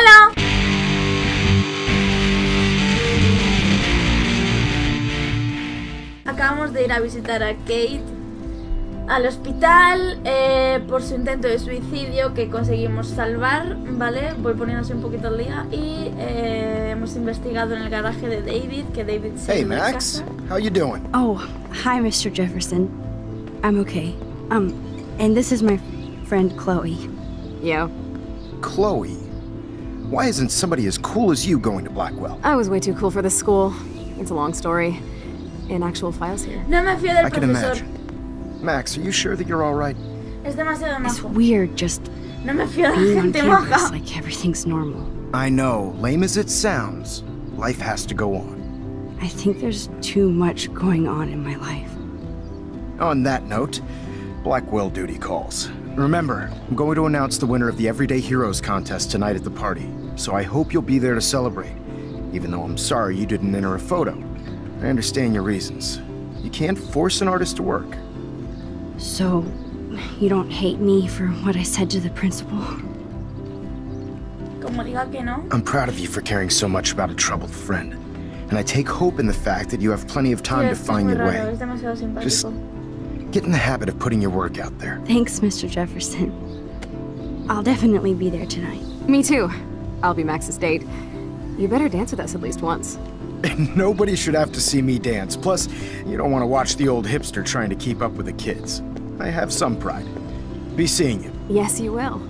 ¡Hola! Acabamos de ir a visitar a Kate al hospital eh, por su intento de suicidio que conseguimos salvar, ¿vale? Voy poniéndose un poquito al día y eh, hemos investigado en el garaje de David, que David se Hey, Max. casa. How you doing? Oh, hi, Mr. Jefferson. I'm okay. Um, and this is my friend Chloe. Yeah, Chloe. Why isn't somebody as cool as you going to Blackwell? I was way too cool for this school. It's a long story. In actual files here. No me fío del I can profesor. imagine. Max, are you sure that you're all right? Es demasiado It's weird just No me fío de being la on gente campus like everything's normal. I know, lame as it sounds, life has to go on. I think there's too much going on in my life. On that note, Blackwell duty calls. Remember, I'm going to announce the winner of the Everyday Heroes contest tonight at the party, so I hope you'll be there to celebrate, even though I'm sorry you didn't enter a photo. I understand your reasons. You can't force an artist to work. So, you don't hate me for what I said to the principal? Como diga que no. I'm proud of you for caring so much about a troubled friend, and I take hope in the fact that you have plenty of time Tío, to find your way. es demasiado simpático. Just- Get in the habit of putting your work out there. Thanks, Mr. Jefferson. I'll definitely be there tonight. Me too. I'll be Max's date. You better dance with us at least once. Nobody should have to see me dance. Plus, you don't want to watch the old hipster trying to keep up with the kids. I have some pride. Be seeing you. Yes, you will.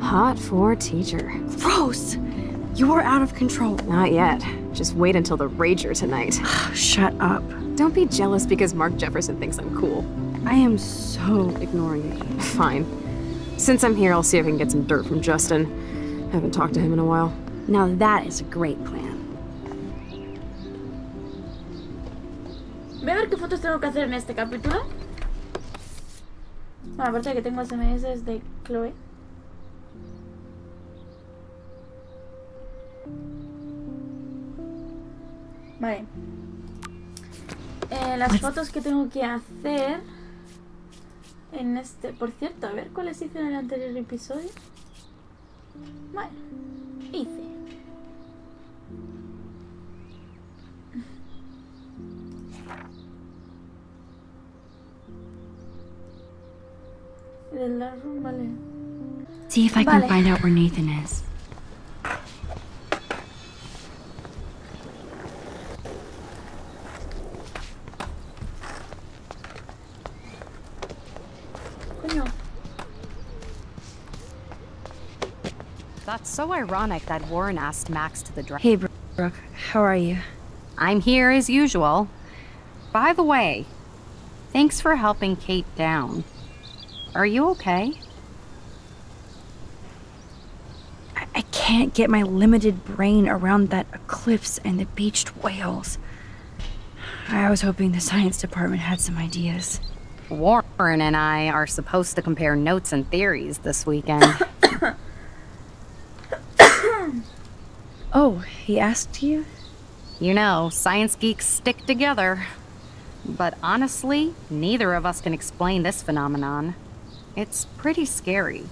Hot for teacher. Gross! You're out of control. Not yet. Just wait until the Rager tonight. Shut up. Don't be jealous because Mark Jefferson thinks I'm cool. I am so ignoring you. Fine. Since I'm here, I'll see if I can get some dirt from Justin. Haven't talked to him in a while. Now that is a great plan. Voy a ver qué fotos tengo que hacer en este capítulo. Bueno, aparte de que tengo SMS de Chloe. Vale. Eh, las fotos que tengo que hacer en este... Por cierto, a ver cuáles hice en el anterior episodio. Bueno, hice. Del largo, vale. See if I Vale. can find out where Nathan is. Coño. That's so ironic that Warren asked Max to the drive. Hey, Bro- Brooke. How are you? I'm here as usual. By the way, thanks for helping Kate down. Are you okay? I, I can't get my limited brain around that eclipse and the beached whales. I was hoping the science department had some ideas. Warren and I are supposed to compare notes and theories this weekend. Oh, he asked you? you know, science geeks stick together. But honestly, neither of us can explain this phenomenon. It's pretty scary.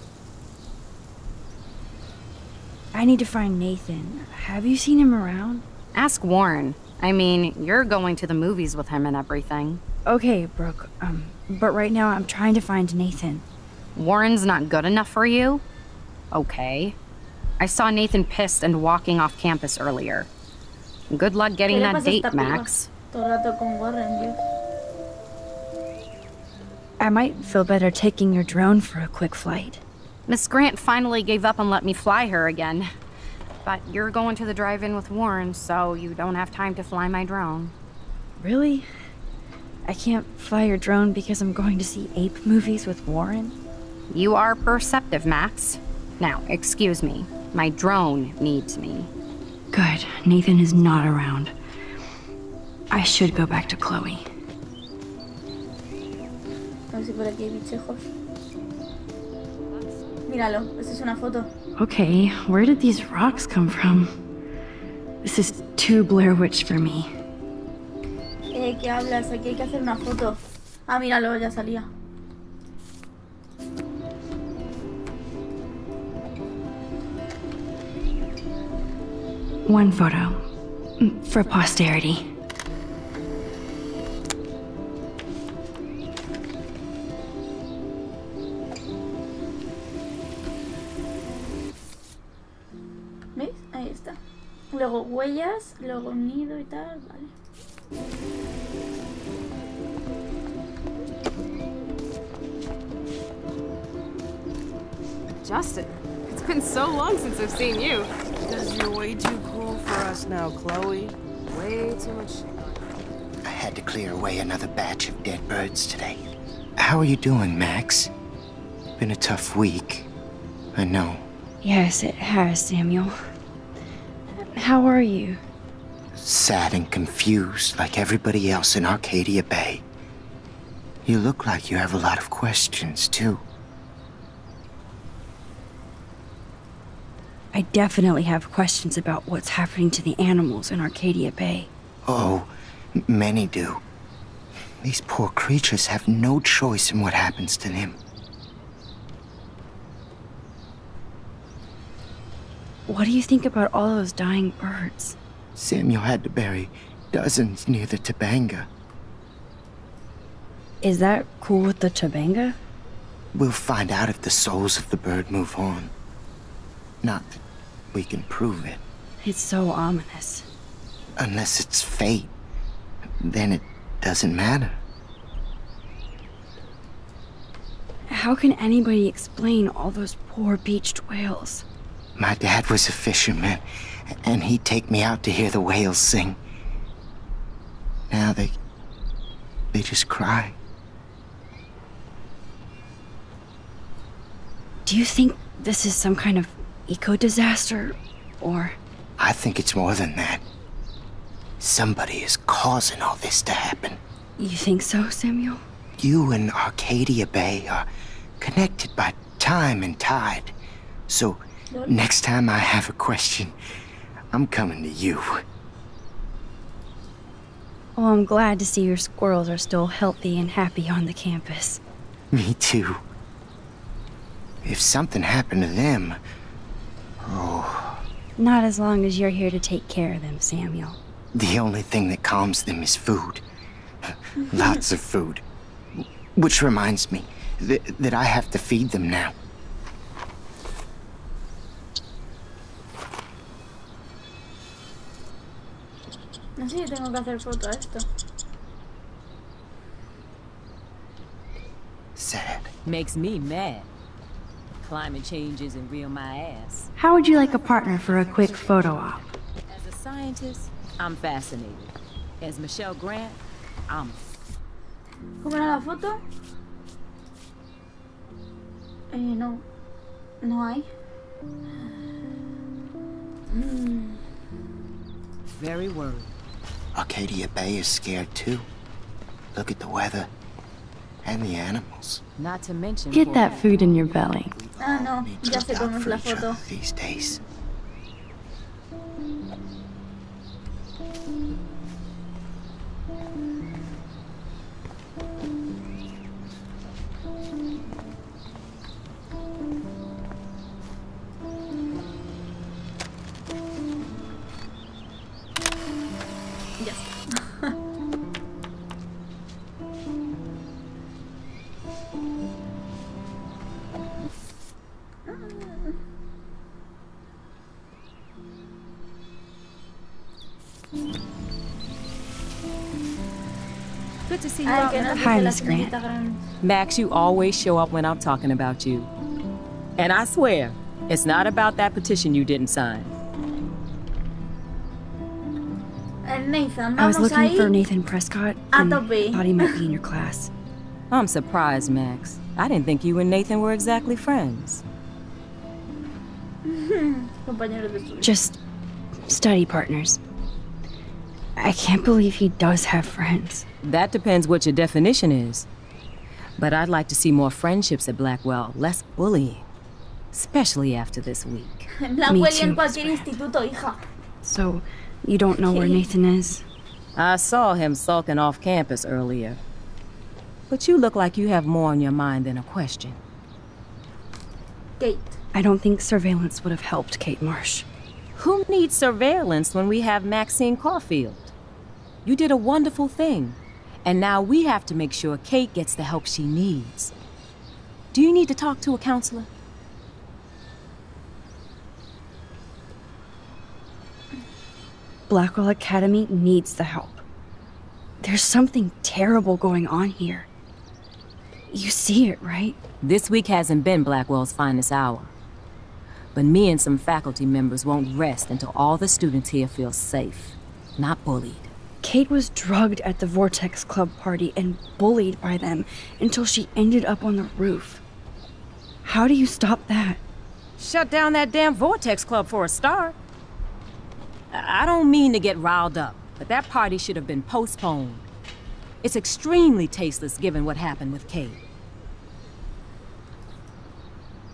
I need to find Nathan. Have you seen him around? Ask Warren. I mean, you're going to the movies with him and everything. Okay, Brooke. Um, but right now I'm trying to find Nathan. Warren's not good enough for you? Okay. I saw Nathan pissed and walking off campus earlier. Good luck getting that date. Max. Todo el rato con Warren, Dios. I might feel better taking your drone for a quick flight. Miss Grant finally gave up and let me fly her again. But you're going to the drive-in with Warren, so you don't have time to fly my drone. Really? I can't fly your drone because I'm going to see ape movies with Warren? You are perceptive, Max. Now, excuse me. My drone needs me. Good. Nathan is not around. I should go back to Chloe. A ver si por aquí hay bichejos. Míralo, esta es una foto. Okay, where did these rocks come from? This is too Blair Witch for me. Eh, ¿qué hablas? Aquí hay que hacer una foto. Ah, míralo, ya salía. One photo. Mm, For posterity. ¿Veis? Ahí está. Luego huellas, luego nido y tal, vale. Justin, it's been so long since I've seen you. Because you're way too cool for us now, Chloe. Way too much I had to clear away another batch of dead birds today. How are you doing, Max? Been a tough week. I know. Yes, it has, Samuel. How are you? Sad and confused like everybody else in Arcadia Bay. You look like you have a lot of questions, too. I definitely have questions about what's happening to the animals in Arcadia Bay. Oh, many do. These poor creatures have no choice in what happens to them. What do you think about all those dying birds? Samuel had to bury dozens near the Tobanga. Is that cool with the Tobanga? We'll find out if the souls of the bird move on. Not we can prove it. It's so ominous. Unless it's fate. Then it doesn't matter. How can anybody explain all those poor beached whales? My dad was a fisherman, and he'd take me out to hear the whales sing. Now they. they just cry. Do you think this is some kind of eco disaster? Or. I think it's more than that. Somebody is causing all this to happen. You think so, Samuel? You and Arcadia Bay are connected by time and tide. So, next time I have a question, I'm coming to you. Well, I'm glad to see your squirrels are still healthy and happy on the campus. Me too. If something happened to them, Not as long as you're here to take care of them, Samuel. the only thing that calms them is food. Lots of food. Which reminds me th- that I have to feed them now. Así que tengo que hacer foto a esto. Sad. Makes me mad. Climate change isn't real my ass. How would you like a partner for a quick photo op? As a scientist, I'm fascinated. As Michelle Grant, I'm ¿Cómo era la foto? Eh, no. No hay. Mm, very worried. Arcadia Bay is scared too. Look at the weather. And the animals. Not to mention Get that food in your belly. Ah, no. Need to Ya look sé cómo out es for la each foto. other these days. Hi, Miss Grant. Max, you always show up when I'm talking about you. And I swear, it's not about that petition you didn't sign. Nathan, I was looking for Nathan Prescott A and tope. thought he might be in your class. I'm surprised, Max. I didn't think you and Nathan were exactly friends. Compañeros de estudio. Just study partners. I can't believe he does have friends. That depends what your definition is. But I'd like to see more friendships at Blackwell, less bullying. Especially after this week. En Blackwell too, en cualquier instituto, hija. So, you don't know where Nathan is? I saw him sulking off campus earlier. But you look like you have more on your mind than a question. Kate. I don't think surveillance would have helped Kate Marsh. Who needs surveillance when we have Maxine Caulfield? You did a wonderful thing, and now we have to make sure Kate gets the help she needs. Do you need to talk to a counselor? Blackwell Academy needs the help. There's something terrible going on here. You see it, right? This week hasn't been Blackwell's finest hour. But me and some faculty members won't rest until all the students here feel safe, not bullied. Kate was drugged at the Vortex Club party and bullied by them until she ended up on the roof. How do you stop that? Shut down that damn Vortex Club for a start. I I don't mean to get riled up, but that party should have been postponed. It's extremely tasteless given what happened with Kate.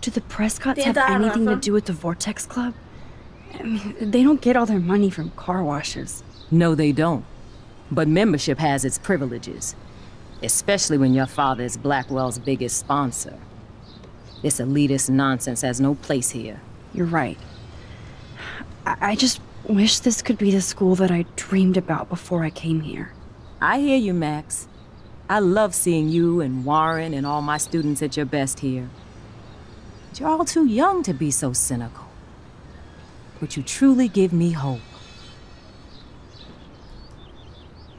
Do the Prescotts have anything to do with the Vortex Club? I mean, they don't get all their money from car washes. No, they don't. But membership has its privileges, especially when your father is Blackwell's biggest sponsor. This elitist nonsense has no place here. You're right. I, I just wish this could be the school that I dreamed about before I came here. I hear you, Max. I love seeing you and Warren and all my students at your best here. But you're all too young to be so cynical. But you truly give me hope.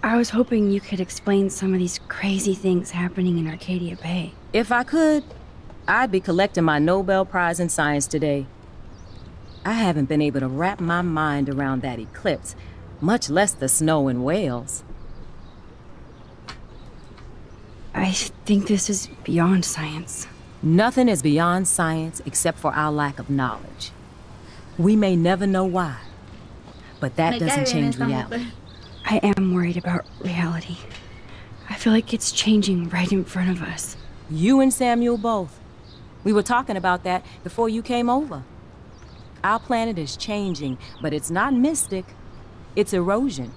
I was hoping you could explain some of these crazy things happening in Arcadia Bay. If I could, I'd be collecting my Nobel Prize in Science today. I haven't been able to wrap my mind around that eclipse, much less the snow in Wales. I think this is beyond science. Nothing is beyond science except for our lack of knowledge. We may never know why, but that doesn't change reality. I am worried about reality. I feel like it's changing right in front of us. You and Samuel both. We were talking about that before you came over. Our planet is changing, but it's not mystic. It's erosion.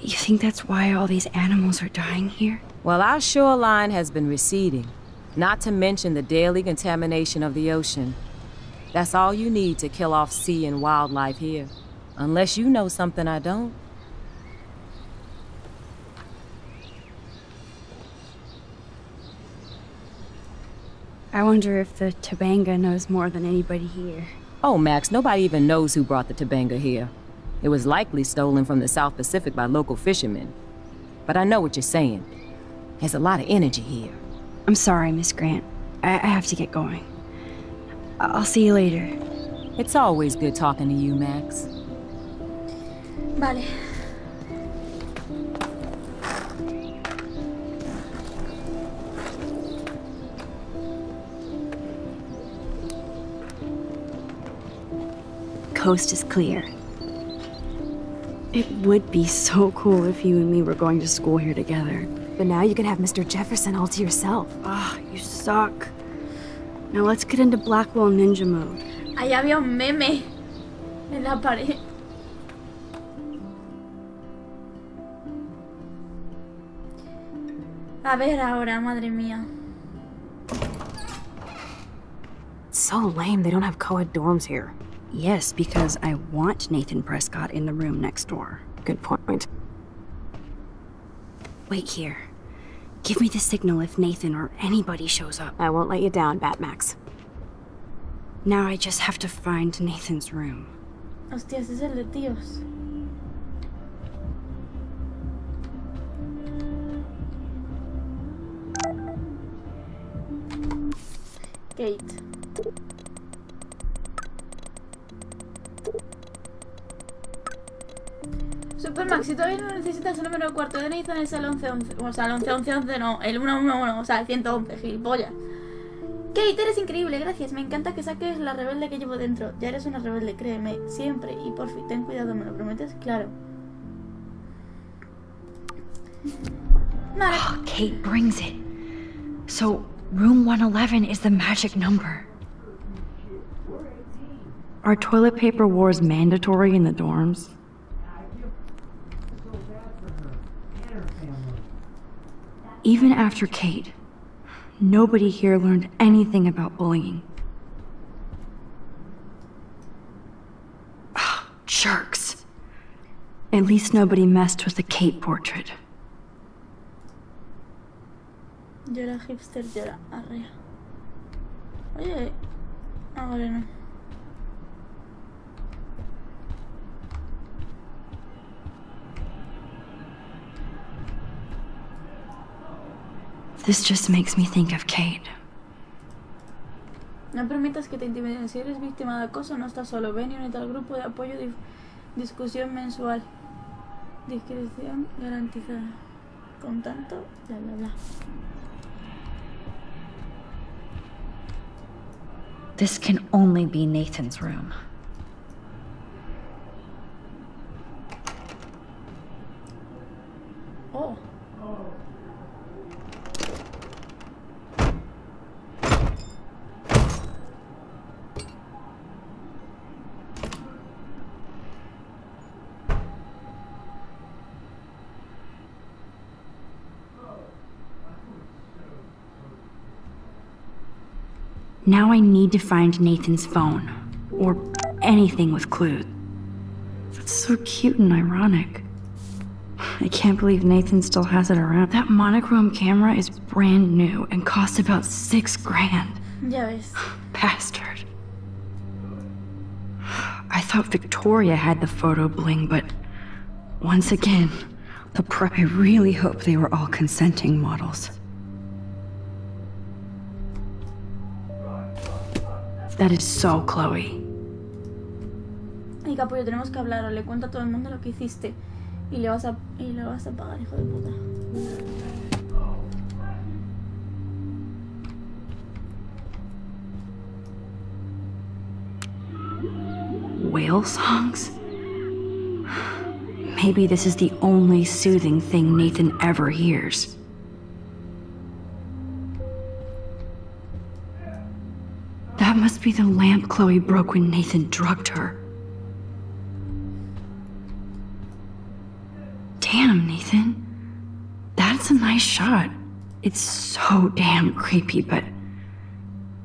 You think that's why all these animals are dying here? Well, our shoreline has been receding, not to mention the daily contamination of the ocean. That's all you need to kill off sea and wildlife here. Unless you know something I don't. I wonder if the Tobanga knows more than anybody here. Oh, Max, nobody even knows who brought the Tobanga here. It was likely stolen from the South Pacific by local fishermen. But I know what you're saying. There's a lot of energy here. I'm sorry, Miss Grant. I, I have to get going. I'll see you later. It's always good talking to you, Max. Vale. Coast is clear. It would be so cool if you and me were going to school here together. But now you can have Mr. Jefferson all to yourself. Ah, you suck. Now let's get into Blackwell Ninja mode. Ahí había un meme en la pared. A ver ahora, madre mía. It's so lame they don't have co-ed dorms here. Yes, because I want Nathan Prescott in the room next door. Good point. Wait here. Give me the signal if Nathan or anybody shows up. I won't let you down, Batmax. Now I just have to find Nathan's room. Hostias, es el de tíos. Kate. Supermax, si todavía no necesitas el número cuarto de Nathan, es el 1111. O sea, el 1111 no, el 111, o sea, el 111, gilipollas. Kate, eres increíble, gracias. Me encanta que saques la rebelde que llevo dentro. Ya eres una rebelde, créeme. Siempre. Y por fin, ten cuidado, ¿me lo prometes? Claro. Vale. Kate brings it. So, Room 111 is the magic number. Are toilet paper wars mandatory in the dorms? Even after Kate, nobody here learned anything about bullying. Jerks. At least nobody messed with the Kate portrait. Llora hipster, llora. Arrea. Oye. Ah, vale, no. This just makes me think of Kate. No permitas que te intimiden. Si eres víctima de acoso, no estás solo. Ven y únete al grupo de apoyo dif- discusión mensual. Discreción garantizada. Con tanto, bla bla bla. This can only be Nathan's room. Oh. Now I need to find Nathan's phone. Or anything with clues. That's so cute and ironic. I can't believe Nathan still has it around. That monochrome camera is brand new and cost about six grand. Yes. Bastard. I thought Victoria had the photo bling, but once again, the pro- I really hope they were all consenting models. That is so Chloe. Ay, capullo, tenemos que hablar. O le cuento a todo el mundo lo que hiciste. Y le vas a, y le vas a pagar, hijo de puta. Whale songs? Maybe this is the only soothing thing Nathan ever hears. Must be the lamp Chloe broke when Nathan drugged her. Damn, Nathan. That's a nice shot. It's so damn creepy, but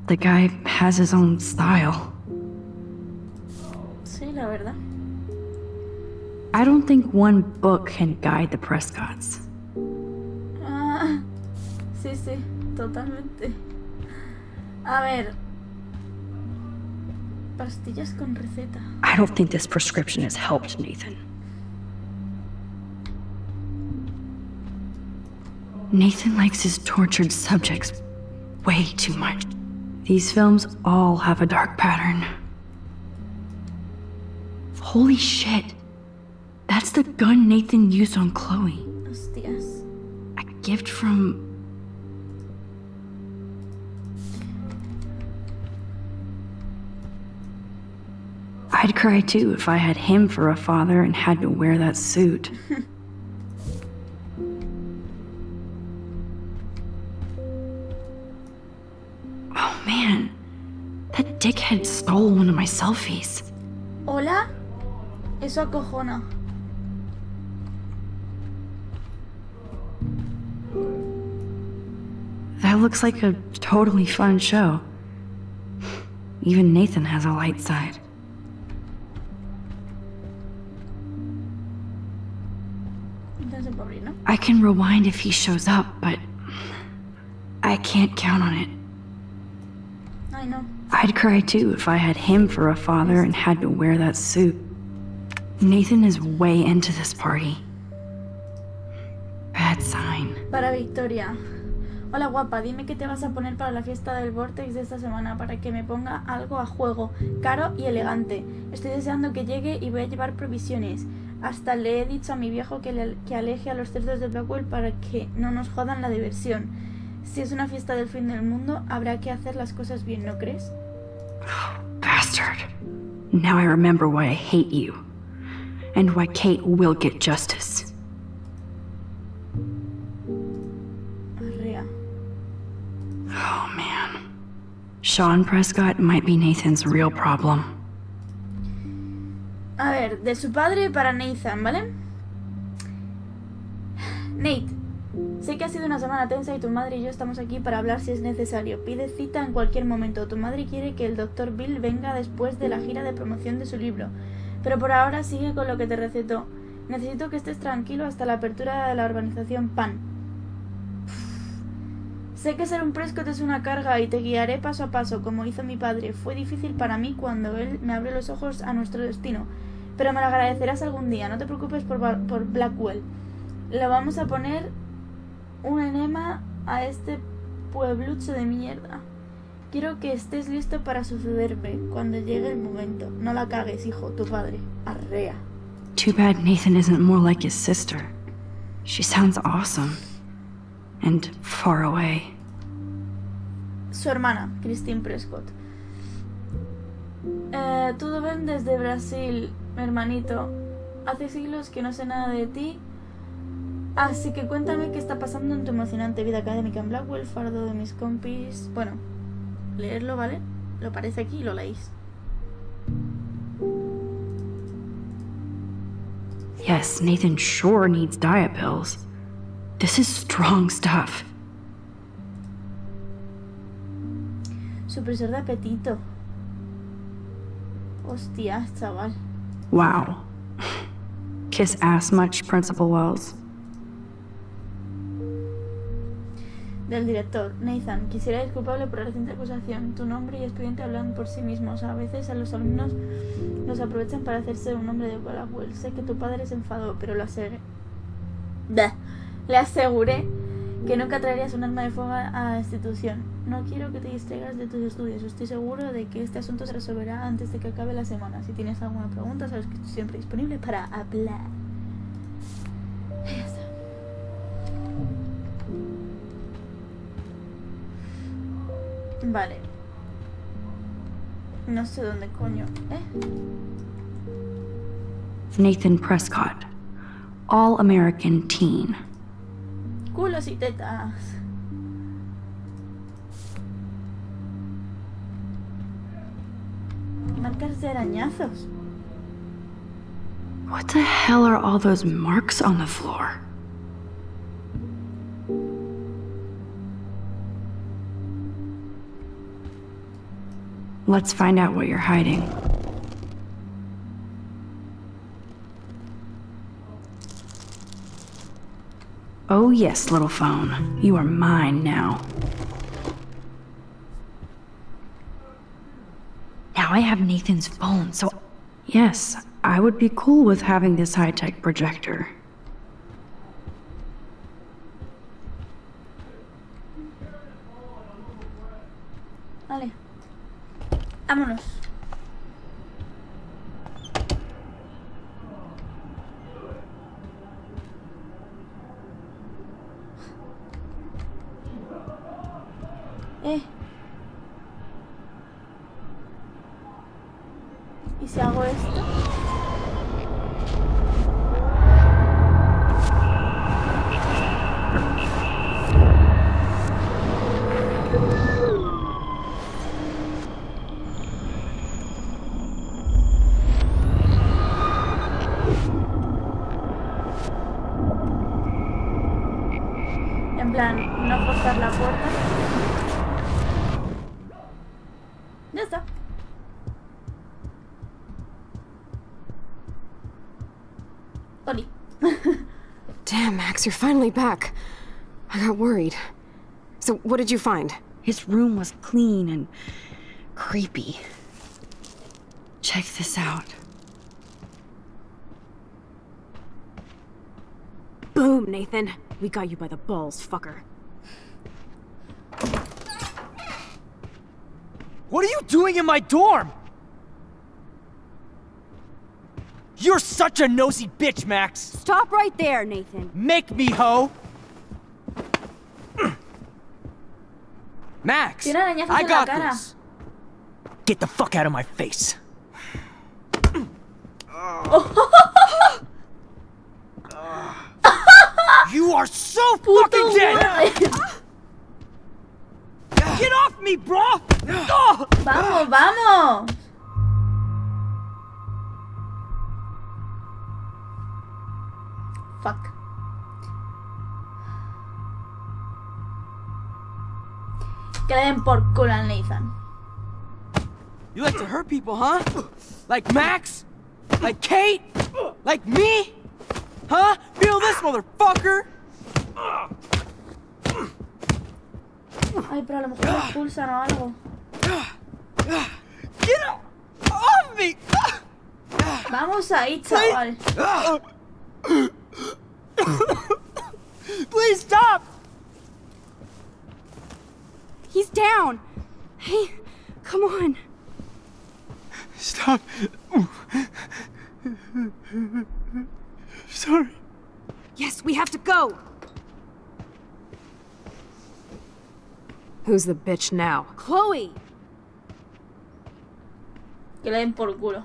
the guy has his own style. Sí, la verdad. I don't think one book can guide the Prescotts. Ah, sí, sí, totalmente. A ver. Pastillas con receta. I don't think this prescription has helped Nathan. Nathan likes his tortured subjects way too much. These films all have a dark pattern. Holy shit. That's the gun Nathan used on Chloe. Hostias. A gift from. I'd cry too if I had him for a father and had to wear that suit. oh man, that dickhead stole one of my selfies. ¿Hola? Eso acojona. That looks like a totally fun show. Even Nathan has a light side. I can rewind if he shows up, but I can't count on it. Ay, no. I'd cry too if I had him for a father and had to wear that suit. Nathan is way into this party. Bad sign. Para Victoria. Hola guapa, dime qué te vas a poner para la fiesta del Vortex de esta semana para que me ponga algo a juego, caro y elegante. Estoy deseando que llegue y voy a llevar provisiones. Hasta le he dicho a mi viejo que, le- que aleje a los cerdos de Blackwell para que no nos jodan la diversión. Si es una fiesta del fin del mundo, habrá que hacer las cosas bien, ¿no crees? Bastard. Now I remember why I hate you. And why Kate will get justice. Arrea. Oh man. Sean Prescott might be Nathan's real problem. A ver, de su padre para Nathan, ¿vale? Nate, sé que ha sido una semana tensa y tu madre y yo estamos aquí para hablar si es necesario. Pide cita en cualquier momento. Tu madre quiere que el Dr. Bill venga después de la gira de promoción de su libro. Pero por ahora sigue con lo que te recetó. Necesito que estés tranquilo hasta la apertura de la organización PAN. Sé que ser un Prescott es una carga y te guiaré paso a paso, como hizo mi padre. Fue difícil para mí cuando él me abrió los ojos a nuestro destino. Pero me lo agradecerás algún día, no te preocupes por, por Blackwell. Le vamos a poner un enema a este pueblucho de mierda. Quiero que estés listo para sucederme cuando llegue el momento. No la cagues, hijo, tu padre. Arrea. Too bad Nathan isn't more like his sister. She sounds awesome. And far away. Su hermana, Christine Prescott. Eh, todo ven desde Brasil, hermanito. Hace siglos que no sé nada de ti. Así que cuéntame qué está pasando en tu emocionante vida académica en Blackwell, fardo de mis compis. Bueno, leerlo, ¿vale? Lo parece aquí y lo leéis. Yes, Nathan sure needs diet pills. This is strong stuff. Supresor de apetito. Hostia, chaval. Wow. Kiss ass much, Principal Wells. Del director, Nathan, quisiera disculpable por la reciente acusación. Tu nombre y expediente hablan por sí mismos. A veces a los alumnos los aprovechan para hacerse un nombre de Blackwell. Sé que tu padre se enfadó, pero lo aseguré. Le aseguré que nunca traerías un arma de fuego a la institución. No quiero que te distraigas de tus estudios. Estoy seguro de que este asunto se resolverá antes de que acabe la semana. Si tienes alguna pregunta, sabes que estoy siempre disponible para hablar. Vale. No sé dónde coño. ¿Eh? Nathan Prescott. All American teen. Marcas de arañazos. What the hell are all those marks on the floor? Let's find out what you're hiding. Oh, yes, little phone. You are mine now. Now I have Nathan's phone, so. Yes, I would be cool with having this high tech projector. Vale. Vámonos. Oli. Damn, Max, you're finally back. I got worried. So, what did you find? His room was clean and creepy. Check this out. Boom, Nathan. We got you by the balls, fucker. What are you doing in my dorm? You're such a nosy bitch, Max! Stop right there, Nathan. Make me, ho! Max! Tiene arañazos I en la got cara. this! Get the fuck out of my face! you are so fucking dead! Get off me, bro! Oh! Vamos, vamos. Fuck. Que le den por culo al Nathan. You like to hurt people, huh? Like Max? Like Kate? Like me? Huh? Feel this, motherfucker! Ay, pero a lo mejor lo expulsan o algo. Get off me! Vamos ahí, chaval. Please stop! He's down. Hey, come on. Stop. Sorry. Yes, we have to go. Who's the bitch now? Chloe. Que le den por culo.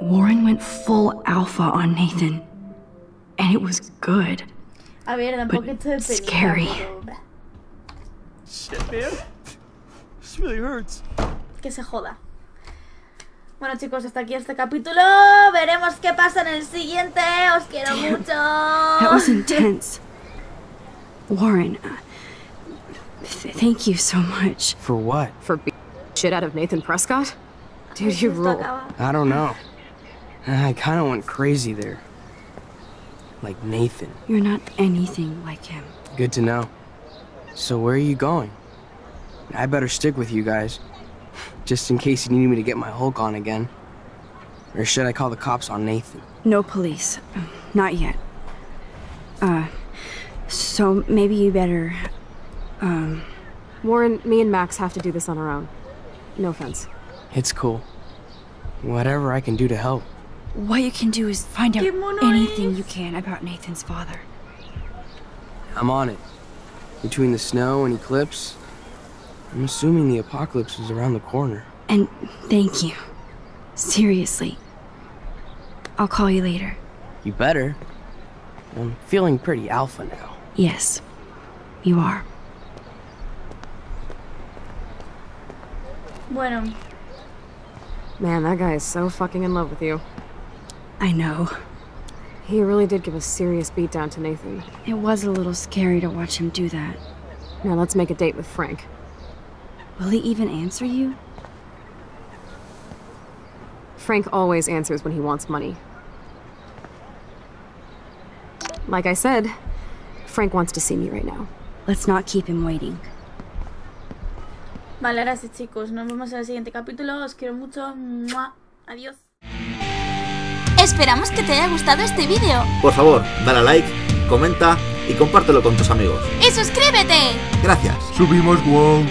Damn, Warren went full alpha on Nathan. And it was good. A ver, da un But poquito scary. Shit, man. This really hurts. Que se joda. Bueno chicos, hasta aquí este capítulo. Veremos qué pasa en el siguiente. Os quiero mucho. That was intense. Warren, uh, th- thank you so much. For what? For beating shit out of Nathan Prescott? Dude, you Esto rule. I don't know. I kinda went crazy there. Like Nathan. You're not anything like him. Good to know. So where are you going? I better stick with you guys. Just in case you need me to get my Hulk on again. Or should I call the cops on Nathan? No police. Um, Not yet. Uh, so maybe you better. Um, Warren, me and Max have to do this on our own. No offense. It's cool. Whatever I can do to help. What you can do is find out anything you can about Nathan's father. I'm on it. Between the snow and eclipse, I'm assuming the apocalypse is around the corner. And thank you. Seriously. I'll call you later. You better. I'm feeling pretty alpha now. Yes, you are. Bueno, Man, that guy is so fucking in love with you. I know. He really did give a serious beatdown to Nathan. It was a little scary to watch him do that. Now let's make a date with Frank. Will he even answer you? Frank always answers when he wants money. Like I said, Frank wants to see me right now. Let's not keep him waiting. vale, ahora sí chicos, nos vemos en el siguiente capítulo. Os quiero mucho. Adiós. Esperamos que te haya gustado este vídeo. Por favor, dale a like, comenta y compártelo con tus amigos. ¡Y suscríbete! Gracias. Subimos wow.